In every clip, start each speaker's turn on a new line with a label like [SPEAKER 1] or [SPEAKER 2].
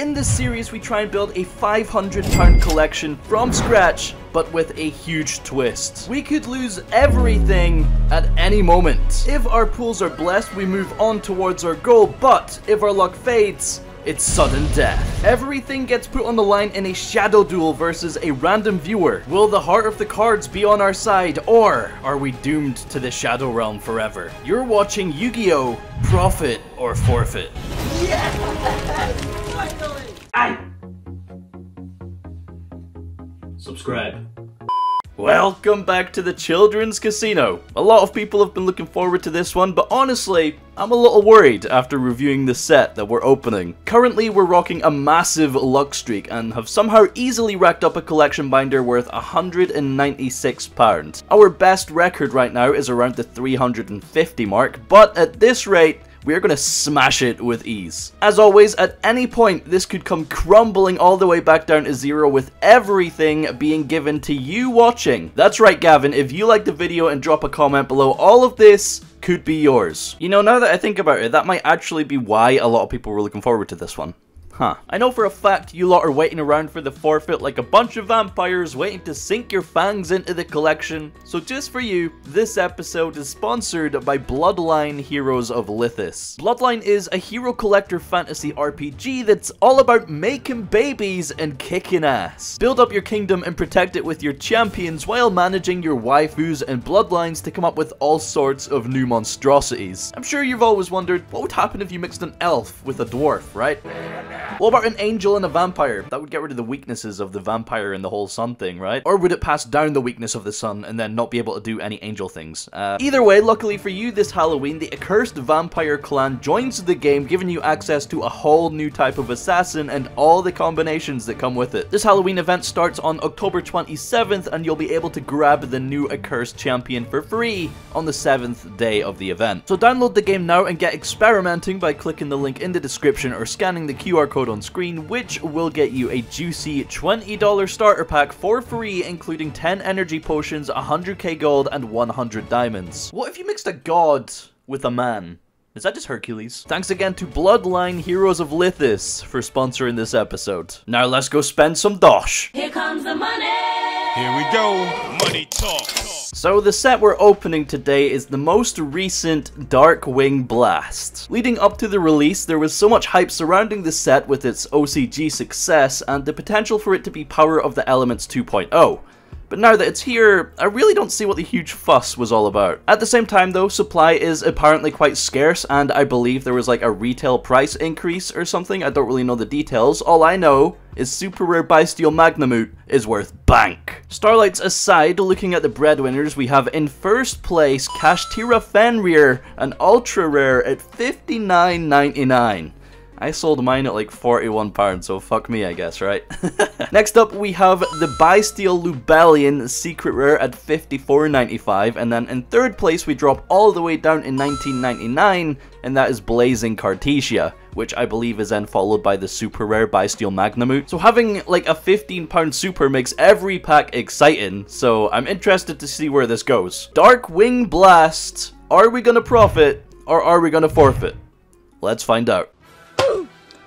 [SPEAKER 1] In this series, we try and build a £500 collection from scratch, but with a huge twist. We could lose everything at any moment. If our pools are blessed, we move on towards our goal, but if our luck fades, it's sudden death. Everything gets put on the line in a shadow duel versus a random viewer. Will the heart of the cards be on our side, or are we doomed to the Shadow Realm forever? You're watching Yu-Gi-Oh! Profit or Forfeit.
[SPEAKER 2] Subscribe.
[SPEAKER 1] Welcome back to the Children's Casino. A lot of people have been looking forward to this one, but honestly, I'm a little worried after reviewing the set that we're opening. Currently, we're rocking a massive luck streak and have somehow easily racked up a collection binder worth £196. Our best record right now is around the 350 mark, but at this rate, we are going to smash it with ease. As always, at any point, this could come crumbling all the way back down to zero with everything being given to you watching. That's right, Gavin, if you like the video and drop a comment below, all of this could be yours. You know, now that I think about it, that might actually be why a lot of people were looking forward to this one. Huh. I know for a fact you lot are waiting around for the forfeit like a bunch of vampires waiting to sink your fangs into the collection. So just for you, this episode is sponsored by Bloodline Heroes of Lithas. Bloodline is a hero collector fantasy RPG that's all about making babies and kicking ass. Build up your kingdom and protect it with your champions while managing your waifus and bloodlines to come up with all sorts of new monstrosities. I'm sure you've always wondered what would happen if you mixed an elf with a dwarf, right? What about an angel and a vampire? That would get rid of the weaknesses of the vampire and the whole sun thing, right? Or would it pass down the weakness of the sun and then not be able to do any angel things? Uh, either way, luckily for you, this Halloween, the Accursed Vampire Clan joins the game, giving you access to a whole new type of assassin and all the combinations that come with it. This Halloween event starts on October 27th, and you'll be able to grab the new Accursed Champion for free on the 7th day of the event. So download the game now and get experimenting by clicking the link in the description or scanning the QR code on screen, which will get you a juicy $20 starter pack for free, including 10 energy potions, 100k gold, and 100 diamonds. What if you mixed a god with a man? Is that just Hercules? Thanks again to Bloodline Heroes of Lithas for sponsoring this episode. Now let's go spend some dosh.
[SPEAKER 3] Here comes the money.
[SPEAKER 4] Here we go. Money talk.
[SPEAKER 1] So the set we're opening today is the most recent Darkwing Blast. Leading up to the release, there was so much hype surrounding the set with its OCG success and the potential for it to be Power of the Elements 2.0. But now that it's here, I really don't see what the huge fuss was all about. At the same time though, supply is apparently quite scarce and I believe there was like a retail price increase or something, I don't really know the details. All I know is Super Rare Bystial Magnamhut is worth bank. Starlights aside, looking at the breadwinners, we have in first place Kashtira Fenrir, an ultra rare at 59.99. I sold mine at like 41 pounds, so fuck me, I guess, right? Next up, we have the Bystial Lubellion Secret Rare at 54.95, and then in third place, we drop all the way down in 19.99, and that is Blazing Cartesia, which I believe is then followed by the Super Rare Bystial Magnamhut. So having like a 15 pound super makes every pack exciting, so I'm interested to see where this goes. Dark Wing Blast, are we gonna profit, or are we gonna forfeit? Let's find out.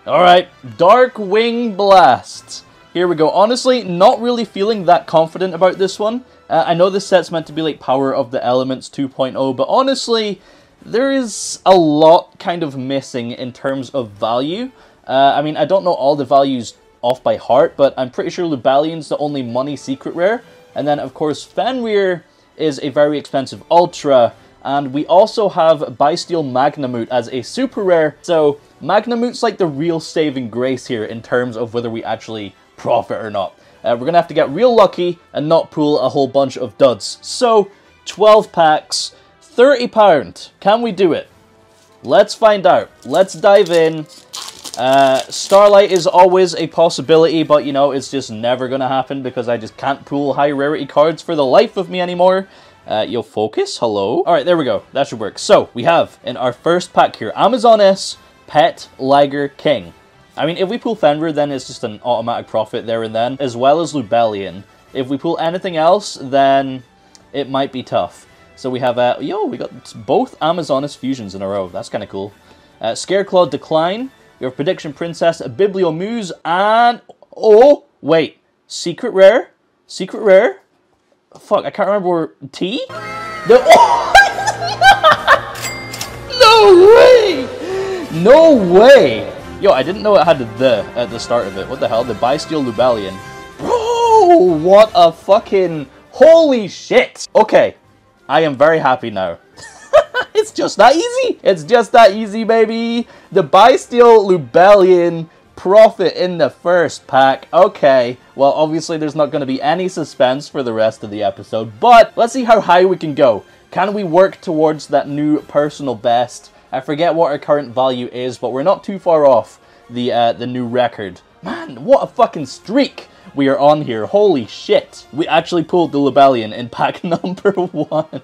[SPEAKER 1] Alright, Dark Wing Blast. Here we go. Honestly, not really feeling that confident about this one. Uh, I know this set's meant to be like Power of the Elements 2.0, but honestly, there is a lot kind of missing in terms of value. Uh, I mean, I don't know all the values off by heart, but I'm pretty sure Lubellion's the only money secret rare. And then, of course, Fenrir is a very expensive Ultra, and we also have Bystial Magnamhut as a super rare, so Magnamhut's like the real saving grace here in terms of whether we actually profit or not. Uh, we're going to have to get real lucky and not pull a whole bunch of duds. So, 12 packs, £30. Can we do it? Let's find out. Let's dive in. Uh, Starlight is always a possibility, but you know, it's just never going to happen because I just can't pull high rarity cards for the life of me anymore. Uh, you'll focus, hello. All right, there we go. That should work. So we have in our first pack here, Amazoness, Pet, Liger, King. I mean, if we pull Fenrir, then it's just an automatic profit there and then, as well as Lubellion. If we pull anything else, then it might be tough. So we have, uh, yo, we got both Amazoness fusions in a row. That's kind of cool. Uh, Scareclaw Decline. Have Prediction Princess, a Bibliomuse, and... Oh, wait. Secret Rare? Secret Rare? Fuck, I can't remember where... T? The... Oh! no way! No way! Yo, I didn't know it had the at the start of it. What the hell? The Bystial Lubellion. Bro, what a fucking... Holy shit! Okay, I am very happy now. it's just that easy. It's just that easy, baby. The Bystial Lubellion profit in the first pack. Okay, well, obviously there's not going to be any suspense for the rest of the episode, but let's see how high we can go. Can we work towards that new personal best? I forget what our current value is, but we're not too far off the uh, the new record. Man, what a fucking streak! we are on here. Holy shit. We actually pulled the Lubellion in pack number one.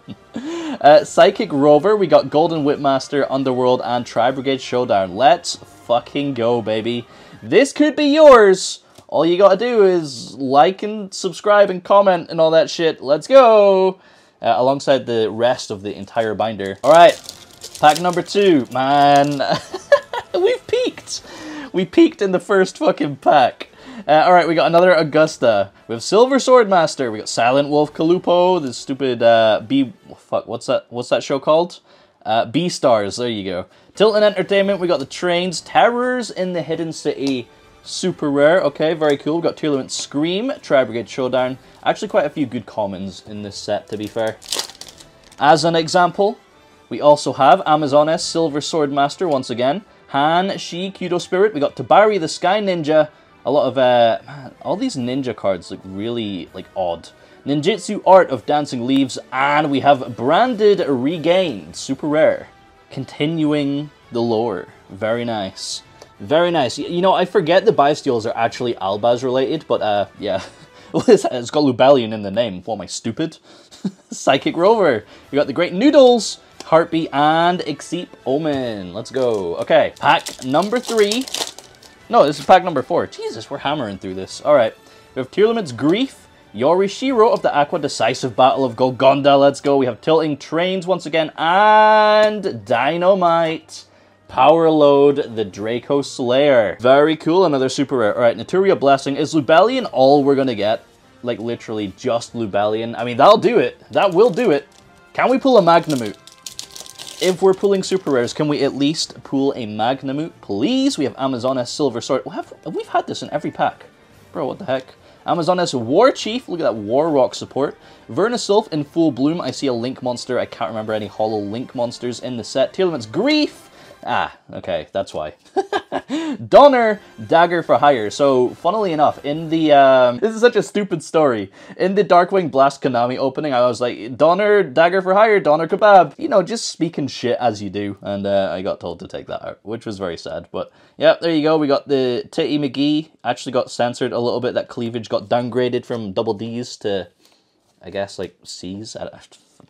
[SPEAKER 1] uh, Psychic Rover, we got Golden Whipmaster, Underworld, and Tri Brigade Showdown. Let's fucking go, baby. This could be yours. All you gotta do is like and subscribe and comment and all that shit. Let's go! Uh, alongside the rest of the entire binder. Alright, pack number two. Man, we've peaked. We peaked in the first fucking pack. Uh, all right, we got another Augusta. We have Silver Swordmaster. We got Silent Wolf Calupoh. The stupid uh, B. Fuck. What's that? What's that show called? Uh, B stars. There you go. Tilton Entertainment. We got the trains. Terrors in the Hidden City. Super rare. Okay, very cool. We got Tearlament Scream. Tri Brigade Showdown. Actually, quite a few good commons in this set. To be fair. As an example, we also have Amazoness Silver Swordmaster once again. Han, Shi, Kudo Spirit. We got Tobari the Sky Ninja a lot of, uh, man, all these ninja cards look really, like, odd. Ninjutsu Art of Dancing Leaves, and we have Branded Regained, super rare. Continuing the lore. Very nice. Very nice. You know, I forget the Bystials are actually Albaz related, but, uh, yeah. it's got Lubellion in the name. What am I, stupid? Psychic Rover. We got the Great Noodles, Heartbeat, and Exceep Omen. Let's go. Okay, pack number three. No, this is pack number four. Jesus, we're hammering through this. All right. We have Tearlament's Grief, Yorishiro of the Aqua Decisive Battle of Golgonda. Let's go. We have Tilting Trains once again, and Dynamite. Power Load, the Draco Slayer. Very cool, another super rare. All right, Naturia Blessing. Is Lubellion all we're going to get? Like, literally just Lubellion? I mean, that'll do it. That will do it. Can we pull a Magnamhut? If we're pulling super rares, can we at least pull a Magnamhut, please? We have Amazoness Silver Sword. We have, we've had this in every pack. Bro, what the heck? Amazoness War Chief, look at that War Rock support. Vernusylph in full bloom. I see a Link monster. I can't remember any Hollow Link monsters in the set. Tearlament's Grief. Ah, okay, that's why. Donner Dagger for Hire. So, funnily enough, in the, um, this is such a stupid story. In the Darkwing Blast Konami opening, I was like, Donner Dagger for Hire, Donner Kebab. You know, just speaking shit as you do. And uh, I got told to take that out, which was very sad. But, yeah, there you go. We got the Titty McGee. Actually got censored a little bit. That cleavage got downgraded from double D's to, I guess, like C's. I,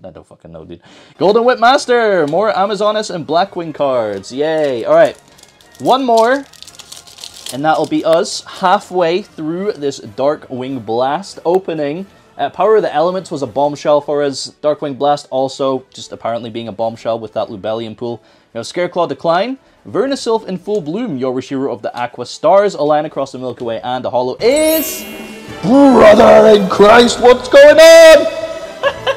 [SPEAKER 1] I don't fucking know, dude. Golden Whip Master! More Amazoness and Blackwing cards. Yay. Alright. One more. And that'll be us halfway through this Darkwing Blast opening. Uh, Power of the Elements was a bombshell for us. Darkwing Blast also just apparently being a bombshell with that Lubellion pool. You know, Scareclaw Decline. Vernusylph in full bloom. Yorishiro of the Aqua Stars. A line across the Milky Way and a hollow is... Brother in Christ, what's going on?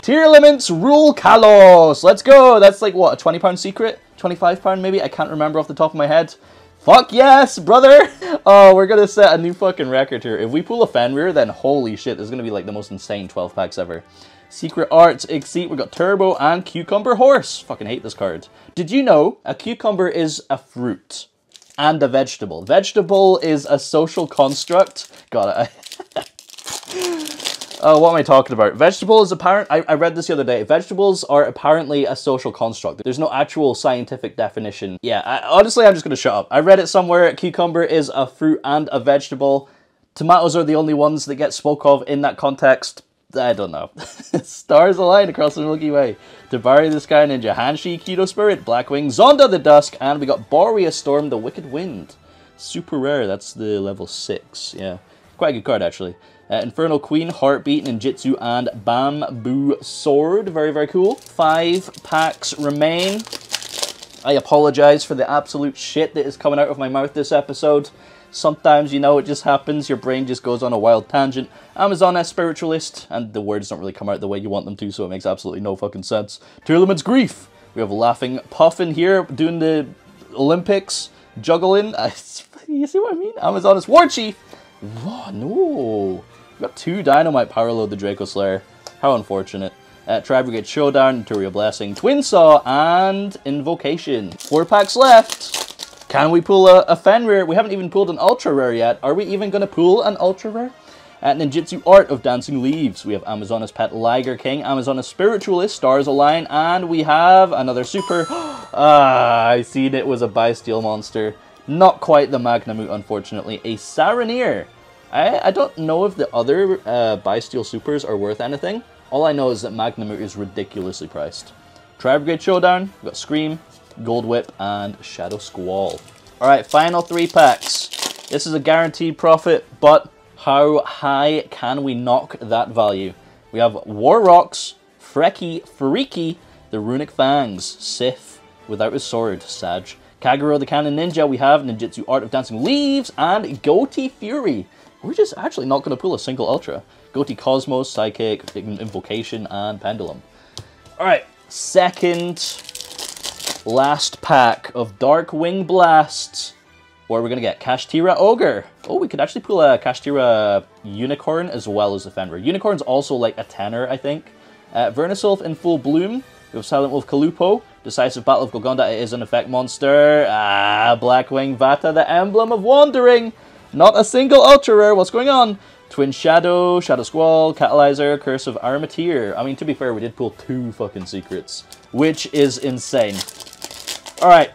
[SPEAKER 1] Tearlament's Rulkallos. Let's go. That's like, what, a 20 pound secret? 25 pound maybe? I can't remember off the top of my head. Fuck yes, brother! Oh, we're gonna set a new fucking record here. If we pull a Fenrir, then holy shit, this is gonna be like the most insane 12 packs ever. Secret Arts, Exceed, we got Turbo and Cucumber Horse. Fucking hate this card. Did you know a cucumber is a fruit and a vegetable? Vegetable is a social construct. Got it. Uh, what am I talking about? Vegetables, apparent. I, I read this the other day. Vegetables are apparently a social construct. There's no actual scientific definition. Yeah, I, honestly, I'm just going to shut up. I read it somewhere. Cucumber is a fruit and a vegetable. Tomatoes are the only ones that get spoke of in that context. I don't know. Stars align across the Milky Way. Tobari the Sky Ninja, Hanshi, Kudo Spirit, Blackwing, Zonda the Dusk, and we got Boreas Storm, the Wicked Wind. Super rare. That's the level 6. Yeah. Quite a good card, actually. Uh, Infernal Queen, Heartbeat, Ninjutsu, and Bamboo Sword. Very, very cool. Five packs remain. I apologize for the absolute shit that is coming out of my mouth this episode. Sometimes, you know, it just happens, your brain just goes on a wild tangent. Amazoness spiritualist, and the words don't really come out the way you want them to, so it makes absolutely no fucking sense. Two elements grief. We have Laughing Puffin here doing the Olympics, juggling. you see what I mean? Amazoness War Chief. Oh, no. We got two Dynamite Power Load the Draco Slayer. How unfortunate. Uh, Tri Brigade Showdown, Naturia Blessing, Twin Saw, and Invocation. Four packs left. Can we pull a, a Fenrir? We haven't even pulled an Ultra Rare yet. Are we even going to pull an Ultra Rare? At Ninjutsu Art of Dancing Leaves, we have Amazoness Pet Liger King, Amazoness Spiritualist, Stars Align, and we have another super... ah, I seen it was a Bystial monster. Not quite the Magnamhut, unfortunately. A Saronir. I, I don't know if the other uh, Bystial Supers are worth anything. All I know is that Magnamhut is ridiculously priced. Tri Brigade Showdown, we've got Scream, Gold Whip, and Shadow Squall. Alright, final three packs. This is a guaranteed profit, but how high can we knock that value? We have War Rocks, Frecky, Freaky, the Runick Fangs, Sif, without his sword, Sag. Kagero the Cannon Ninja, we have Ninjutsu Art of Dancing Leaves, and Goatee Fury. We're just actually not going to pull a single Ultra. Goatee Cosmos, Psychic, Invocation, and Pendulum. Alright, second last pack of Darkwing Blasts where we're going to get Kashtira Ogre. Oh, we could actually pull a Kashtira Unicorn as well as the Fenrir. Unicorn's also like a tenor, I think. Uh, in full bloom. We have Silent Wolf Calupoh. Decisive Battle of Golgonda it is an effect monster. Ah, Blackwing Vata, the emblem of wandering. Not a single ultra rare. What's going on? Twin Shadow, Shadow Squall, Catalyzer, Curse of Aramatir. I mean, to be fair, we did pull two fucking secrets, which is insane. Alright,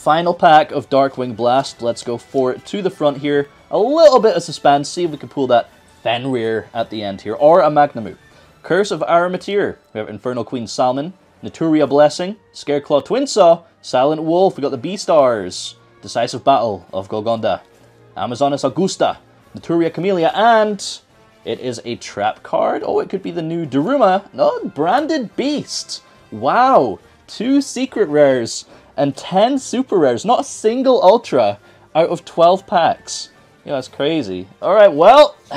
[SPEAKER 1] Final pack of Darkwing Blast. Let's go for it to the front here. A little bit of suspense. See if we can pull that Fenrir at the end here. Or a Magnamhut. Curse of Aramatir. We have Infernal Queen Salmon. Naturia Blessing. Scareclaw Twinsaw. Silent Wolf. We got the B-Stars. Decisive Battle of Golgonda. Amazoness Augusta. Naturia Camellia. And it is a trap card. Oh, it could be the new Daruma. No, Branded Beast. Wow. Two secret rares and 10 super rares. Not a single ultra out of 12 packs. Yeah, that's crazy. Alright, well,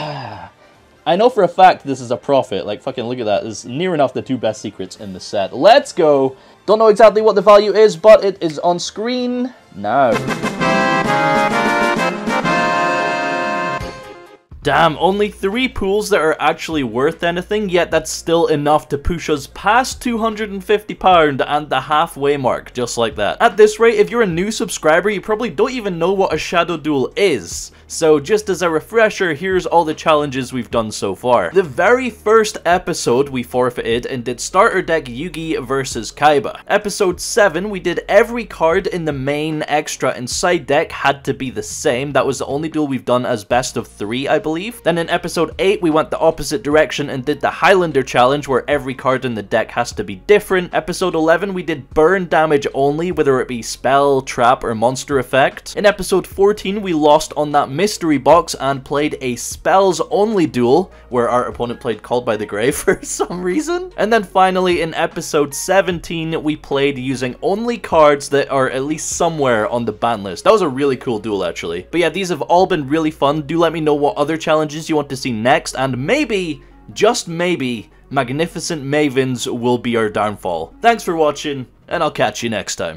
[SPEAKER 1] I know for a fact this is a profit. Like, fucking look at that. It's near enough the two best secrets in the set. Let's go. Don't know exactly what the value is, but it is on screen now. Damn, only three pools that are actually worth anything, yet that's still enough to push us past £250 and the halfway mark, just like that. At this rate, if you're a new subscriber, you probably don't even know what a Shadow Duel is. So just as a refresher, here's all the challenges we've done so far. The very first episode we forfeited and did starter deck Yugi versus Kaiba. Episode 7, we did every card in the main, extra, and side deck had to be the same. That was the only duel we've done as best of 3, I believe. Then in episode 8, we went the opposite direction and did the Highlander challenge where every card in the deck has to be different. Episode 11, we did burn damage only, whether it be spell, trap, or monster effect. In episode 14, we lost on that mystery box and played a spells only duel where our opponent played Called by the Grave for some reason. And then finally in episode 17 we played using only cards that are at least somewhere on the ban list. That was a really cool duel actually. But yeah, these have all been really fun. Do let me know what other challenges you want to see next and maybe, just maybe, Magnificent Mavens will be our downfall. Thanks for watching and I'll catch you next time.